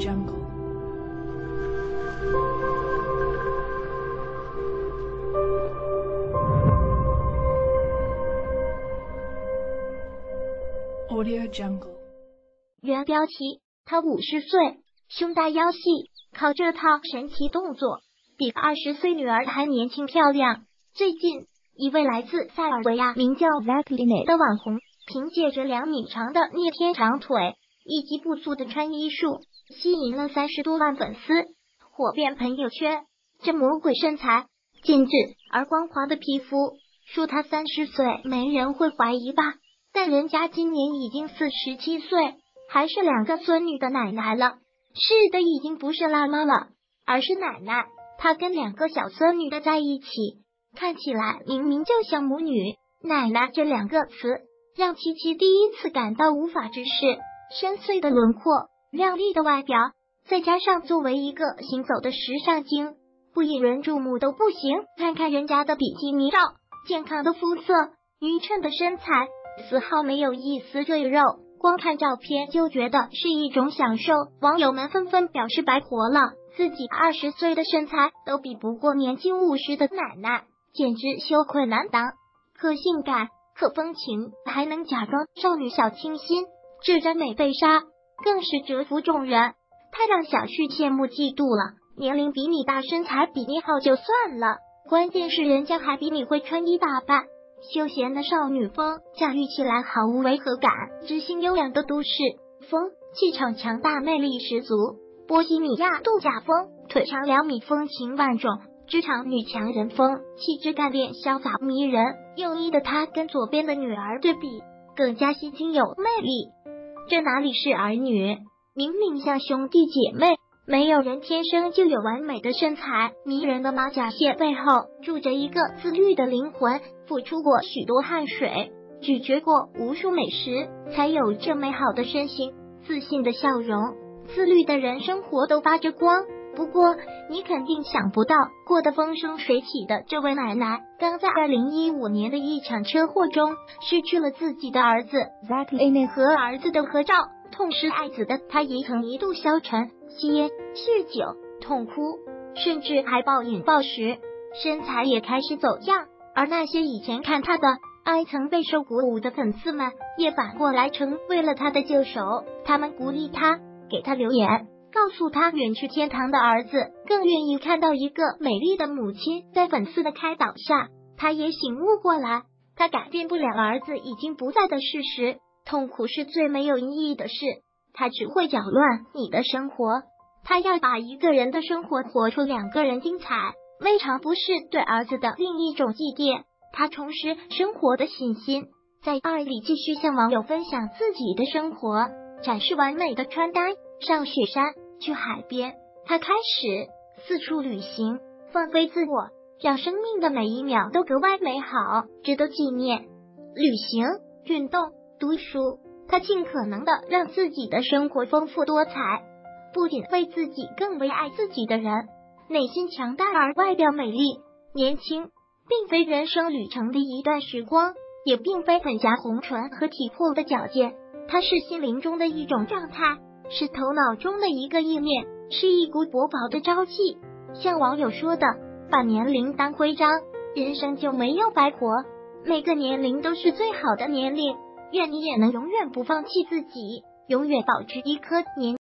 Jungle. Audio Jungle. 原标题：他五十岁，胸大腰细，靠这套神奇动作，比二十岁女儿还年轻漂亮。最近，一位来自塞尔维亚名叫 Vacline 的网红，凭借着两米长的逆天长腿一击不俗的穿衣术，吸引了三十多万粉丝，火遍朋友圈。这魔鬼身材、精致而光滑的皮肤，说他三十岁，没人会怀疑吧？但人家今年已经四十七岁，还是两个孙女的奶奶了。是的，已经不是辣妈了，而是奶奶。她跟两个小孙女的在一起，看起来明明就像母女。奶奶这两个词，让琪琪第一次感到无法直视。深邃的轮廓，靓丽的外表，再加上作为一个行走的时尚精，不引人注目都不行。看看人家的比基尼照，健康的肤色，匀称的身材。丝毫没有一丝赘肉，光看照片就觉得是一种享受。网友们纷纷表示白活了，自己二十岁的身材都比不过年近五十的奶奶，简直羞愧难当。可性感，可风情，还能假装少女小清新，这张美贝纱更是折服众人，太让小旭羡慕嫉妒了。年龄比你大，身材比你好就算了，关键是人家还比你会穿衣打扮。休闲的少女风，驾驭起来毫无违和感；知性优雅的都市风，气场强大，魅力十足；波西米亚度假风，腿长两米，风情万种；职场女强人风，气质干练，潇洒迷人。右一的她跟左边的女儿对比，更加吸睛有魅力。这哪里是儿女，明明像兄弟姐妹。没有人天生就有完美的身材，迷人的马甲线背后住着一个自律的灵魂，付出过许多汗水，咀嚼过无数美食，才有这美好的身形、自信的笑容。自律的人生活都发着光。不过，你肯定想不到，过得风生水起的这位奶奶，刚在二零一五年的一场车祸中失去了自己的儿子。和儿子的合照，痛失爱子的她也曾一度消沉。吸烟、酗酒、痛哭，甚至还暴饮暴食，身材也开始走样。而那些以前看他的爱曾备受鼓舞的粉丝们，也反过来成为了他的救手。他们鼓励他，给他留言，告诉他远去天堂的儿子更愿意看到一个美丽的母亲。在粉丝的开导下，他也醒悟过来，他改变不了儿子已经不在的事实。痛苦是最没有意义的事。他只会搅乱你的生活，他要把一个人的生活活出两个人精彩，未尝不是对儿子的另一种祭奠。他重拾生活的信心，在二里继续向网友分享自己的生活，展示完美的穿搭，上雪山，去海边。他开始四处旅行，放飞自我，让生命的每一秒都格外美好，值得纪念。旅行、运动、读书。他尽可能的让自己的生活丰富多彩，不仅为自己，更为爱自己的人。内心强大而外表美丽、年轻，并非人生旅程的一段时光，也并非粉颊红唇和体魄的矫健，它是心灵中的一种状态，是头脑中的一个意念，是一股薄薄的朝气。像网友说的：“把年龄当徽章，人生就没有白活。每个年龄都是最好的年龄。”愿你也能永远不放弃自己，永远保持一颗年。